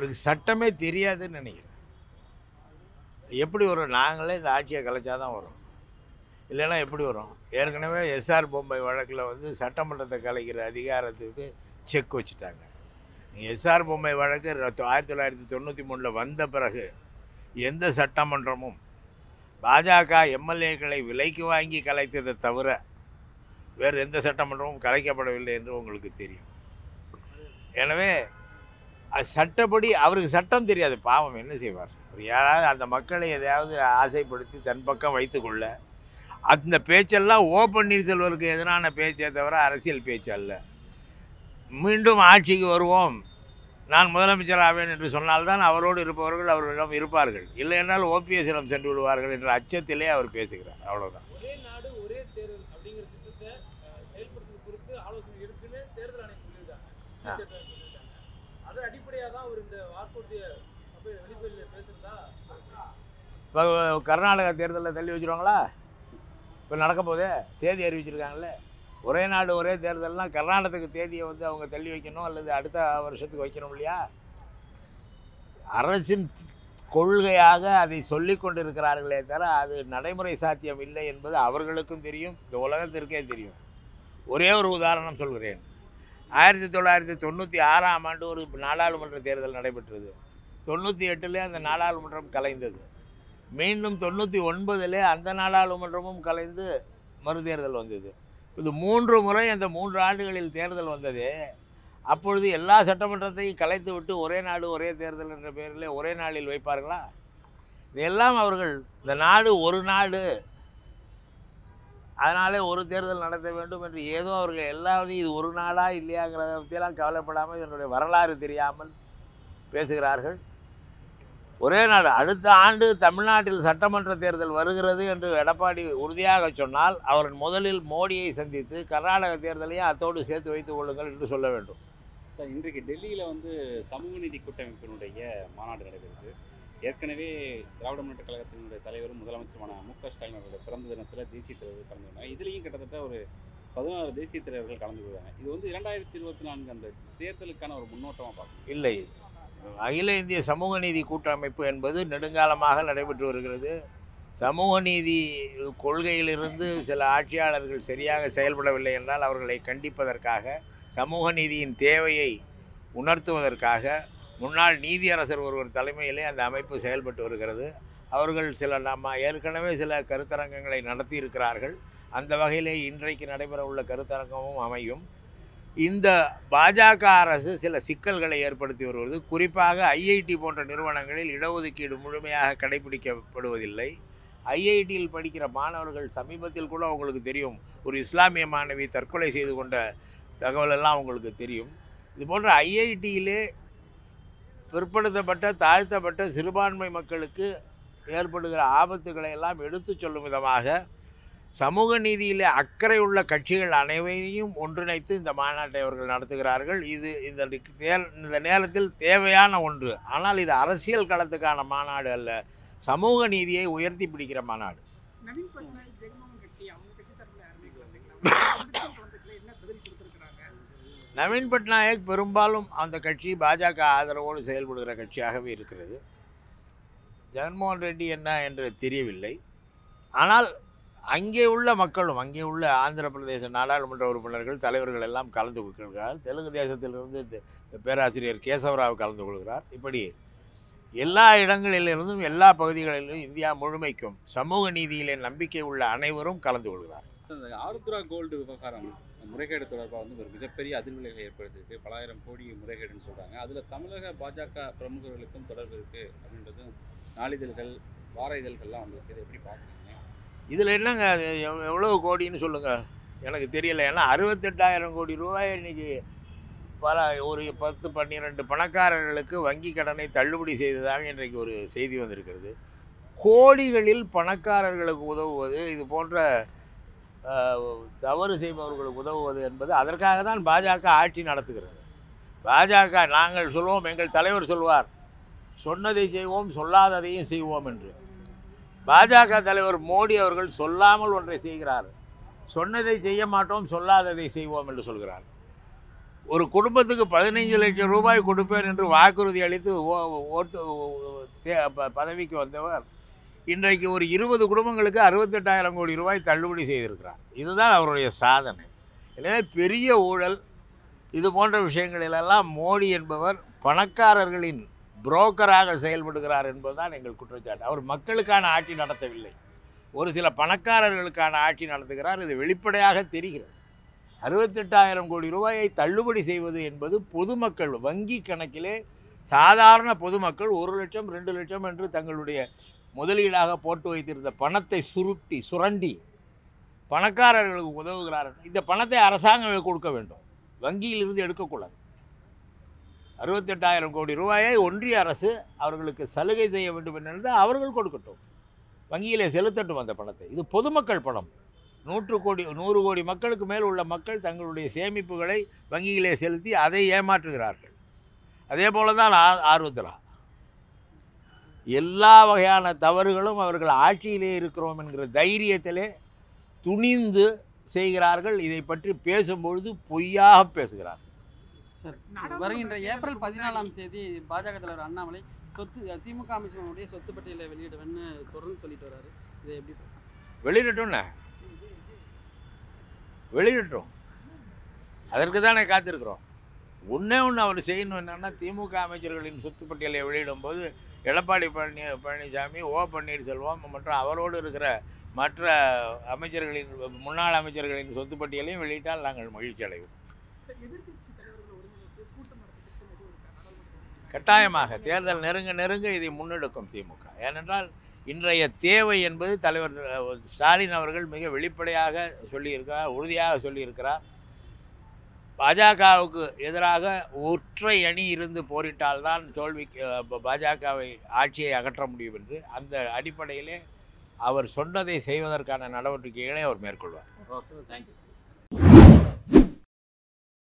அவருக்கு சட்டமே தெரியாதுன்னு நினைக்கிறேன். எப்படி வரும்? நாங்களே இந்த ஆட்சியை கலைச்சாதான் வரும். இல்லைன்னா எப்படி வரும்? ஏற்கனவே எஸ்ஆர் பொம்மை வழக்கில் வந்து சட்டமன்றத்தை கலைக்கிற அதிகாரத்துக்கு செக் வச்சுட்டாங்க. எஸ்ஆர் பொம்மை வழக்கு ஆயிரத்தி தொள்ளாயிரத்தி தொண்ணூற்றி மூணில் வந்த பிறகு எந்த சட்டமன்றமும் பாஜக எம்எல்ஏக்களை விலைக்கு வாங்கி கலைத்ததை தவிர வேறு எந்த சட்டமன்றமும் கலைக்கப்படவில்லை என்று உங்களுக்கு தெரியும். எனவே அது சட்டப்படி அவருக்கு சட்டம் தெரியாது. பாவம் என்ன செய்வார்? அவர் யாராவது அந்த மக்களை எதையாவது ஆசைப்படுத்தி தன் பக்கம் வைத்துக்கொள்ள அந்த பேச்செல்லாம் ஓ பன்னீர்செல்வருக்கு எதிரான பேச்சே தவிர அரசியல் பேச்சு அல்ல. மீண்டும் ஆட்சிக்கு வருவோம். நான் முதலமைச்சர் ஆவேன் என்று சொன்னால்தான் அவரோடு இருப்பவர்கள் அவர்களிடம் இருப்பார்கள். இல்லை என்றால் ஓபிஎஸ்ஸிடம் சென்று விடுவார்கள் என்ற அச்சத்திலே அவர் பேசுகிறார். அவ்வளோதான் அது அடிப்படையாக தான் அவர் இந்த வாக்குறுதியை வெளிப்படையில் பேசுறதா? இப்போ கர்நாடகா தேர்தலில் தள்ளி வச்சிருவாங்களா? இப்போ நடக்க போதே தேதி அறிவிச்சிருக்காங்களே ஒரே நாடு ஒரே தேர்தல்னால் கர்நாடகத்துக்கு தேதியை வந்து அவங்க தள்ளி வைக்கணும் அல்லது அடுத்த வருஷத்துக்கு வைக்கணும் இல்லையா? அரசின் கொள்கையாக அதை சொல்லி கொண்டிருக்கிறார்களே தவிர அது நடைமுறை சாத்தியம் இல்லை என்பது அவர்களுக்கும் தெரியும். இந்த உலகத்திற்கே தெரியும். ஒரே ஒரு உதாரணம் சொல்கிறேன். ஆயிரத்தி தொள்ளாயிரத்தி தொண்ணூற்றி ஆறாம் ஆண்டு ஒரு நாடாளுமன்ற தேர்தல் நடைபெற்றது. தொண்ணூற்றி எட்டுலேயே அந்த நாடாளுமன்றம் கலைந்தது. மீண்டும் தொண்ணூற்றி ஒன்பதுலே அந்த நாடாளுமன்றமும் கலைந்து மறுதேர்தல் வந்தது. இது மூன்று முறை அந்த மூன்று ஆண்டுகளில் தேர்தல் வந்தது. அப்பொழுது எல்லா சட்டமன்றத்தையும் கலைத்து விட்டு ஒரே நாடு ஒரே தேர்தல் என்ற பெயரில் ஒரே நாளில் வைப்பார்களா? இதெல்லாம் அவர்கள் இந்த நாடு ஒரு நாடு. அதனாலே ஒரு தேர்தல் நடத்த வேண்டும் என்று ஏதோ அவர்கள் எல்லாரும் இது ஒரு நாளா இல்லையாங்கிறத பற்றியெல்லாம் கவலைப்படாமல் இதனுடைய வரலாறு தெரியாமல் பேசுகிறார்கள். ஒரே நாடு அடுத்த ஆண்டு தமிழ்நாட்டில் சட்டமன்ற தேர்தல் வருகிறது என்று எடப்பாடி உறுதியாக சொன்னால் அவர் முதலில் மோடியை சந்தித்து கர்நாடக தேர்தலையும் அத்தோடு சேர்த்து வைத்துக் கொள்ளுங்கள் என்று சொல்ல வேண்டும். சார் இன்றைக்கு டெல்லியில் வந்து சமூக நீதி கூட்டமைப்பினுடைய மாநாடு நடைபெறுது. ஏற்கனவே திராவிட முன்னேற்ற கழகத்தினுடைய தலைவரும் முதலமைச்சருமான மு க ஸ்டாலின் அவருடைய பிறந்த தினத்தில் தேசிய தலைவர்கள் கலந்து கொண்டாங்க. இதுலேயும் கிட்டத்தட்ட ஒரு பதினாறு தேசிய தலைவர்கள் கலந்து கொள்வாங்க இது வந்து இரண்டாயிரத்தி இருபத்தி நான்கு அந்த தேர்தலுக்கான ஒரு முன்னோட்டமாக பார்க்கணும். இல்லை. அகில இந்திய சமூக நீதி கூட்டமைப்பு என்பது நெடுங்காலமாக நடைபெற்று வருகிறது. சமூக நீதி கொள்கையிலிருந்து சில ஆட்சியாளர்கள் சரியாக செயல்படவில்லை என்றால் அவர்களை கண்டிப்பதற்காக சமூக நீதியின் தேவையை உணர்த்துவதற்காக முன்னாள் நீதியரசர் ஒருவர் தலைமையிலே அந்த அமைப்பு செயல்பட்டு வருகிறது. அவர்கள் சில நம்ம ஏற்கனவே சில கருத்தரங்கங்களை நடத்தி இருக்கிறார்கள் அந்த வகையிலே இன்றைக்கு நடைபெற உள்ள கருத்தரங்கமும் அமையும். இந்த பாஜக அரசு சில சிக்கல்களை ஏற்படுத்தி வருவது குறிப்பாக ஐஐடி போன்ற நிறுவனங்களில் இடஒதுக்கீடு முழுமையாக கடைபிடிக்கப்படுவதில்லை. ஐஐடியில் படிக்கிற மாணவர்கள் சமீபத்தில் கூட அவங்களுக்கு தெரியும். ஒரு இஸ்லாமிய மாணவி தற்கொலை செய்து கொண்ட தகவலெல்லாம் அவங்களுக்கு தெரியும். இது போன்ற ஐஐடியிலே பிற்படுத்தப்பட்ட தாழ்த்தப்பட்ட சிறுபான்மை மக்களுக்கு ஏற்படுகிற ஆபத்துக்களை எல்லாம் எடுத்து சொல்லும் விதமாக சமூக நீதியிலே அக்கறை உள்ள கட்சிகள் அனைவரையும் ஒன்றிணைத்து இந்த மாநாட்டை அவர்கள் நடத்துகிறார்கள். இது இந்த தேர் இந்த நேரத்தில் தேவையான ஒன்று. ஆனால் இது அரசியல் களத்துக்கான மாநாடு அல்ல. சமூக நீதியை உயர்த்தி பிடிக்கிற மாநாடு நவீன் பட்நாயக் ஜெகன்மோகன் கட்சி அவங்க கட்சி சார்பில் யாருமே கலந்துக்கல குழந்தைகளை என்ன பதில் கொடுத்துருக்காங்க நவீன் பட்நாயக் பெரும்பாலும் அந்த கட்சி பாஜக ஆதரவோடு செயல்படுகிற கட்சியாகவே இருக்கிறது. ஜெகன்மோகன் ரெட்டி என்ன என்று தெரியவில்லை. ஆனால் அங்கே உள்ள மக்களும் அங்கே உள்ள ஆந்திர பிரதேச நாடாளுமன்ற உறுப்பினர்கள் தலைவர்கள் எல்லாம் கலந்து கொள்கிறார் தெலுங்கு தேசத்திலிருந்து பேராசிரியர் கேசவராவ் கலந்து கொள்கிறார். இப்படி எல்லா இடங்களிலிருந்தும் எல்லா பகுதிகளிலும் இந்தியா முழுமைக்கும் சமூக நீதியிலே நம்பிக்கை உள்ள அனைவரும் கலந்து கொள்கிறார் ஆருத்ரா கோல்டு விவகாரம். முறைகேடு தொடர்பாக வந்து ஒரு மிகப்பெரிய அதிர்வலைகள் ஏற்படுத்தியிருக்கு. பலாயிரம் கோடி முறைகேடுன்னு சொல்கிறாங்க அதில் தமிழக பாஜக பிரமுகர்களுக்கும் தொடர்பு இருக்குது அப்படின்றதும் நாளிதழ்கள் வார இதழ்கள்லாம் வந்திருக்கு இதை எப்படி பார்க்குறீங்க? இதில் என்னங்க அது? எவ்வளோ கோடின்னு சொல்லுங்கள் எனக்கு தெரியல. ஏன்னா அறுபத்தெட்டாயிரம் கோடி ரூபாய் இன்னைக்கு பல ஒரு பத்து பன்னிரெண்டு பணக்காரர்களுக்கு வங்கி கடனை தள்ளுபடி செய்ததாக இன்றைக்கு ஒரு செய்தி வந்திருக்கிறது. கோடிகளில் பணக்காரர்களுக்கு உதவுவது இது போன்ற தவறு செய்பவர்களுக்கு உதவுவது என்பது அதற்காக தான் பாஜக ஆட்சி நடத்துகிறது. பாஜக நாங்கள் சொல்வோம் எங்கள் தலைவர் சொல்வார் சொன்னதை செய்வோம் சொல்லாததையும் செய்வோம் என்று. பாஜக தலைவர் மோடி அவர்கள் சொல்லாமல் ஒன்றை செய்கிறார். சொன்னதை செய்ய மாட்டோம் சொல்லாததை செய்வோம் என்று சொல்கிறார். ஒரு குடும்பத்துக்கு பதினைஞ்சு லட்சம் ரூபாய் கொடுப்பேன் என்று வாக்குறுதி அளித்து ஓ- ஓட்டு தே- ப- பதவிக்கு வந்தவர் இன்றைக்கு ஒரு இருபது குடும்பங்களுக்கு அறுபத்தெட்டாயிரம் கோடி ரூபாய் தள்ளுபடி செய்திருக்கிறார். இதுதான் அவருடைய சாதனை. எனவே பெரிய ஊழல் இது போன்ற விஷயங்களிலெல்லாம் மோடி என்பவர் பணக்காரர்களின் புரோக்கராக செயல்படுகிறார் என்பதுதான் எங்கள் குற்றச்சாட்டு. அவர் மக்களுக்கான ஆட்சி நடத்தவில்லை. ஒரு சில பணக்காரர்களுக்கான ஆட்சி நடத்துகிறார். இது வெளிப்படையாக தெரிகிறது. அறுபத்தெட்டாயிரம் கோடி ரூபாயை தள்ளுபடி செய்வது என்பது பொதுமக்கள் வங்கி கணக்கிலே சாதாரண பொதுமக்கள் ஒரு லட்சம் ரெண்டு லட்சம் என்று தங்களுடைய முதலீடாக போட்டு வைத்திருந்த பணத்தை சுருட்டி சுரண்டி பணக்காரர்களுக்கு உதவுகிறார்கள். இந்த பணத்தை அரசாங்கம் கொடுக்க வேண்டும். வங்கியிலிருந்து எடுக்கக்கூடாது. அறுபத்தெட்டாயிரம் கோடி ரூபாயை ஒன்றிய அரசு அவர்களுக்கு சலுகை செய்ய வேண்டும் என்று அவர்கள் கொடுக்கட்டும். வங்கியிலே செலுத்தட்டும் அந்த பணத்தை. இது பொதுமக்கள் பணம். நூற்று கோடி நூறு கோடி மக்களுக்கு மேல் உள்ள மக்கள் தங்களுடைய சேமிப்புகளை வங்கியிலே செலுத்தி அதை ஏமாற்றுகிறார்கள். அதே போல தான் ஆ- எல்லா வகையான தவறுகளும் அவர்கள் ஆட்சியிலே இருக்கிறோம் என்கிற தைரியத்திலே துணிந்து செய்கிறார்கள். இதை பற்றி பேசும்பொழுது பொய்யாக பேசுகிறார்கள். சார் வருகின்ற ஏப்ரல் பதினாலாம் தேதி பாஜக தலைவர் அண்ணாமலை சொத்து திமுக அமைச்சர்களுடைய சொத்து பட்டியலை வெளியிடுவேன்னு தொடர்ந்து சொல்லிட்டு வராரு. இதை எப்படி? வெளியிடட்டும்ண்ணே வெளியிடட்டும். அதற்கு தானே காத்திருக்கிறோம். ஒன்றே ஒன்று அவர் செய்யணும் என்னென்னா திமுக அமைச்சர்களின் சொத்து பட்டியலை வெளியிடும்போது எடப்பாடி பழனி பழனிசாமி ஓ பன்னீர்செல்வம் மற்றும் அவரோடு இருக்கிற மற்ற அமைச்சர்களின் முன்னாள் அமைச்சர்களின் சொத்து பட்டியலையும் வெளியிட்டால் நாங்கள் மகிழ்ச்சி அடைவோம். கட்டாயமாக தேர்தல் நெருங்க நெருங்க இதை முன்னெடுக்கும் திமுக. ஏனென்றால் இன்றைய தேவை என்பது தலைவர் ஸ்டாலின் அவர்கள் மிக வெளிப்படையாக சொல்லியிருக்கிறார் உறுதியாக சொல்லியிருக்கிறார். பாஜகவுக்கு எதிராக ஒற்றை அணி இருந்து போரிட்டால்தான் தோல்விக்கு பாஜகவை ஆட்சியை அகற்ற முடியும் என்று அந்த அடிப்படையிலே அவர் சொன்னதை செய்வதற்கான நடவடிக்கைகளை அவர் மேற்கொள்வார். Okay thank you